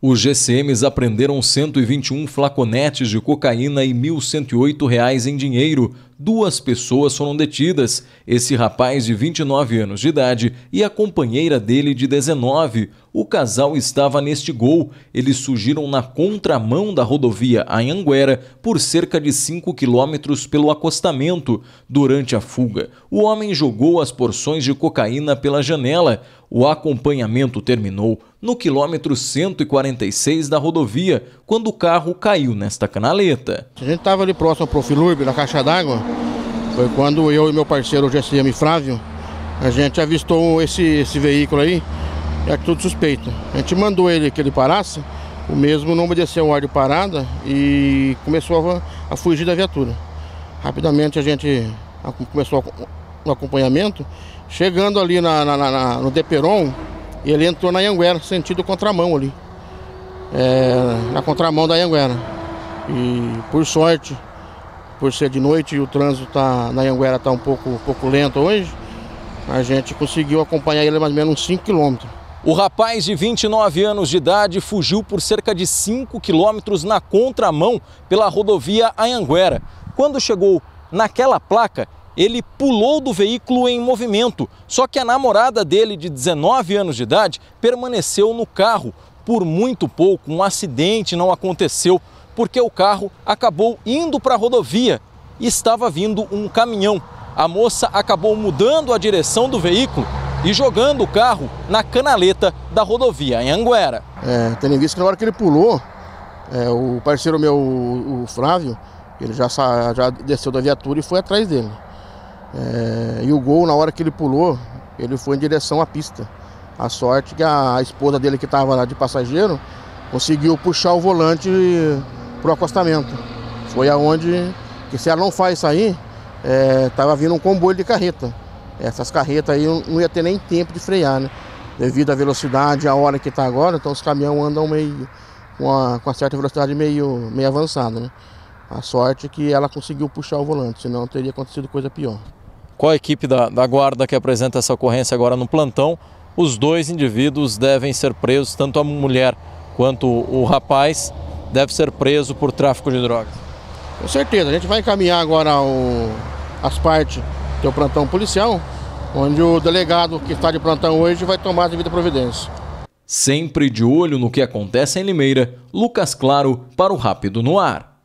Os GCMs apreenderam 121 flaconetes de cocaína e R$ 1.108 em dinheiro. Duas pessoas foram detidas: esse rapaz de 29 anos de idade e a companheira dele de 19. O casal estava neste gol. Eles surgiram na contramão da rodovia Anhanguera por cerca de 5 quilômetros pelo acostamento. Durante a fuga, o homem jogou as porções de cocaína pela janela. O acompanhamento terminou no quilômetro 146 da rodovia, quando o carro caiu nesta canaleta. A gente estava ali próximo ao Profilurb, na caixa d'água. Foi quando eu e meu parceiro, GSM Flávio, a gente avistou esse, esse veículo aí, é tudo suspeito. A gente mandou ele que ele parasse, o mesmo não obedeceu o ar de parada e começou a, a fugir da viatura. Rapidamente a gente começou o acompanhamento, chegando ali na, na, na, no Deperon, ele entrou na Anguera, sentido contramão ali. É, na contramão da Anguera. E por sorte, por ser de noite e o trânsito tá, na Anguera está um pouco, um pouco lento hoje, a gente conseguiu acompanhar ele mais ou menos uns 5 quilômetros. O rapaz de 29 anos de idade fugiu por cerca de 5 quilômetros na contramão pela rodovia Anhanguera. Quando chegou naquela placa, ele pulou do veículo em movimento, só que a namorada dele, de 19 anos de idade, permaneceu no carro. Por muito pouco, um acidente não aconteceu, porque o carro acabou indo para a rodovia e estava vindo um caminhão. A moça acabou mudando a direção do veículo e jogando o carro na canaleta da rodovia em Anguera. É, tendo em vista que na hora que ele pulou, é, o parceiro meu, o Flávio, ele já, já desceu da viatura e foi atrás dele. É, e o gol, na hora que ele pulou, ele foi em direção à pista. A sorte que a, esposa dele, que estava lá de passageiro, conseguiu puxar o volante para o acostamento. Foi aonde, que se ela não faz aí, estava é, vindo um comboio de carreta. Essas carretas aí não ia ter nem tempo de frear, né? Devido à velocidade, a hora que está agora, então os caminhões andam meio com uma, com uma certa velocidade meio, meio avançada, né? A sorte é que ela conseguiu puxar o volante, senão teria acontecido coisa pior. Qual a equipe da, da guarda que apresenta essa ocorrência agora no plantão? Os dois indivíduos devem ser presos, tanto a mulher quanto o rapaz deve ser preso por tráfico de drogas. Com certeza, a gente vai encaminhar agora o, as partes do plantão policial, onde o delegado que está de plantão hoje vai tomar a devida providência. Sempre de olho no que acontece em Limeira, Lucas Claro para o Rápido no Ar.